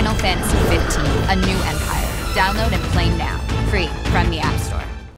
Final Fantasy XV: A New Empire. Download and play now. Free from the App Store.